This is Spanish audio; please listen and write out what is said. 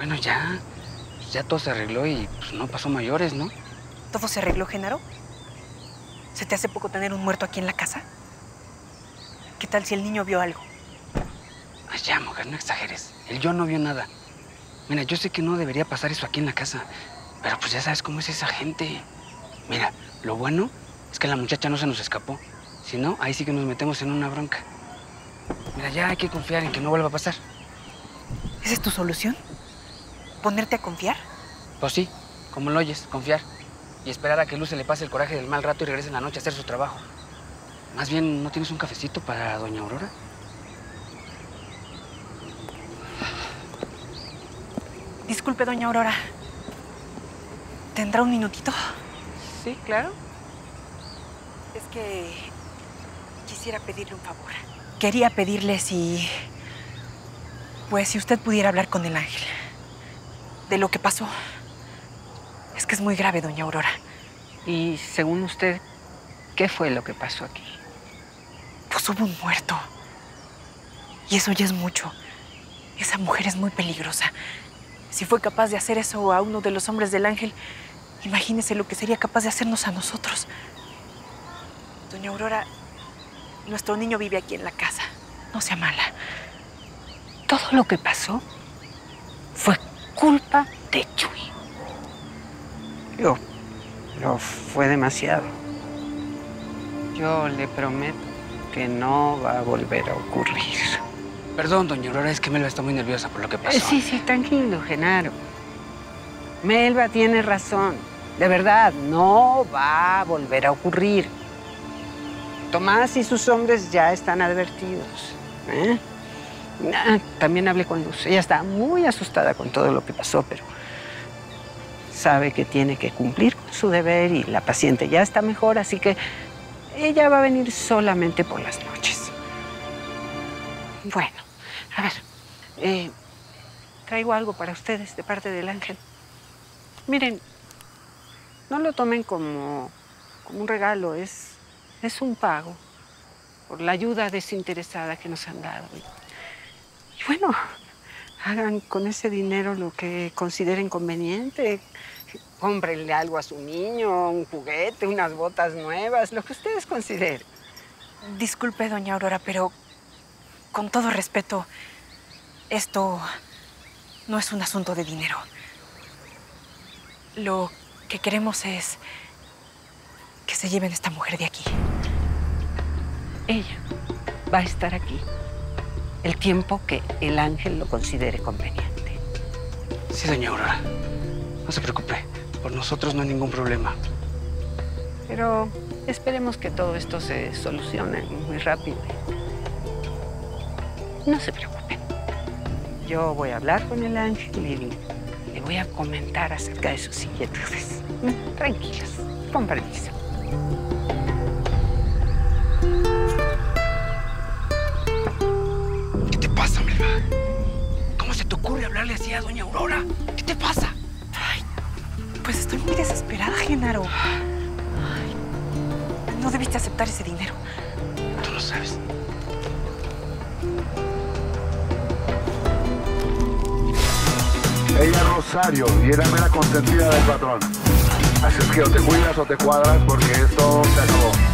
Bueno, ya. Ya todo se arregló y pues, no pasó mayores, ¿no? ¿Todo se arregló, Genaro? ¿Se te hace poco tener un muerto aquí en la casa? ¿Qué tal si el niño vio algo? Ay, ya, mujer, no exageres. El yo no vio nada. Mira, yo sé que no debería pasar eso aquí en la casa, pero pues ya sabes cómo es esa gente. Mira, lo bueno es que la muchacha no se nos escapó. Si no, ahí sí que nos metemos en una bronca. Mira, ya hay que confiar en que no vuelva a pasar. ¿Esa es tu solución? ¿Ponerte a confiar? Pues sí, como lo oyes, confiar. Y esperar a que Luz se le pase el coraje del mal rato y regrese en la noche a hacer su trabajo. Más bien, ¿no tienes un cafecito para doña Aurora? Disculpe, doña Aurora. ¿Tendrá un minutito? Sí, claro. Es que quisiera pedirle un favor. Quería pedirle si... Pues si usted pudiera hablar con el ángel. De lo que pasó. Es que es muy grave, doña Aurora. Y según usted, ¿qué fue lo que pasó aquí? Pues hubo un muerto. Y eso ya es mucho. Esa mujer es muy peligrosa. Si fue capaz de hacer eso a uno de los hombres del ángel, imagínese lo que sería capaz de hacernos a nosotros. Doña Aurora, nuestro niño vive aquí en la casa. No sea mala. Todo lo que pasó fue culpa de Chuy. Yo, pero fue demasiado. Yo le prometo que no va a volver a ocurrir. Perdón, doña Aurora, es que Melba está muy nerviosa por lo que pasó. Eh, sí, sí, tranquilo, Genaro. Melba tiene razón. De verdad, no va a volver a ocurrir. Tomás y sus hombres ya están advertidos. ¿eh? Ah, También hablé con Luz. Ella está muy asustada con todo lo que pasó, pero sabe que tiene que cumplir con su deber y la paciente ya está mejor, así que ella va a venir solamente por las noches. Bueno, a ver, eh, traigo algo para ustedes de parte del ángel. Miren, no lo tomen como, como un regalo, es, es un pago por la ayuda desinteresada que nos han dado. Bueno, hagan con ese dinero lo que consideren conveniente. Cómprenle algo a su niño, un juguete, unas botas nuevas, lo que ustedes consideren. Disculpe, doña Aurora, pero con todo respeto, esto no es un asunto de dinero. Lo que queremos es que se lleven a esta mujer de aquí. Ella va a estar aquí el tiempo que el ángel lo considere conveniente. Sí, doña Aurora. No se preocupe. Por nosotros no hay ningún problema. Pero esperemos que todo esto se solucione muy rápido. No se preocupen. Yo voy a hablar con el ángel y le voy a comentar acerca de sus inquietudes. Mm, Tranquilos, con permiso. Hablarle así a doña Aurora? ¿Qué te pasa? Ay, pues estoy muy desesperada, Genaro. Ay, no debiste aceptar ese dinero. Tú lo sabes. Ella es Rosario y era mera consentida del patrón. Así es que o te cuidas o te cuadras porque esto se acabó.